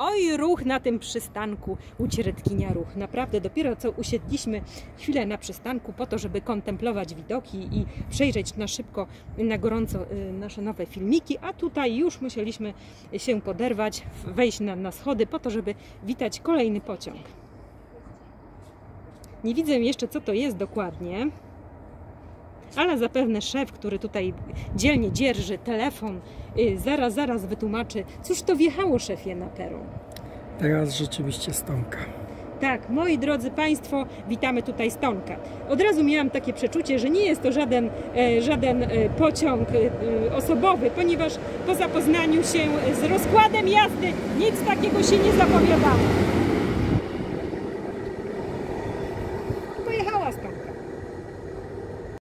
Oj, ruch na tym przystanku, Ucieretkinia ruch. Naprawdę, dopiero co usiedliśmy chwilę na przystanku po to, żeby kontemplować widoki i przejrzeć na szybko, na gorąco y, nasze nowe filmiki, a tutaj już musieliśmy się poderwać, wejść na, na schody po to, żeby witać kolejny pociąg. Nie widzę jeszcze, co to jest dokładnie, ale zapewne szef, który tutaj dzielnie dzierży telefon, y, zaraz, zaraz wytłumaczy, cóż to wjechało szefie na peron. Teraz rzeczywiście stonka. Tak, moi drodzy Państwo, witamy tutaj Stonka. Od razu miałam takie przeczucie, że nie jest to żaden, e, żaden e, pociąg e, osobowy, ponieważ po zapoznaniu się z rozkładem jazdy nic takiego się nie zapowiadało.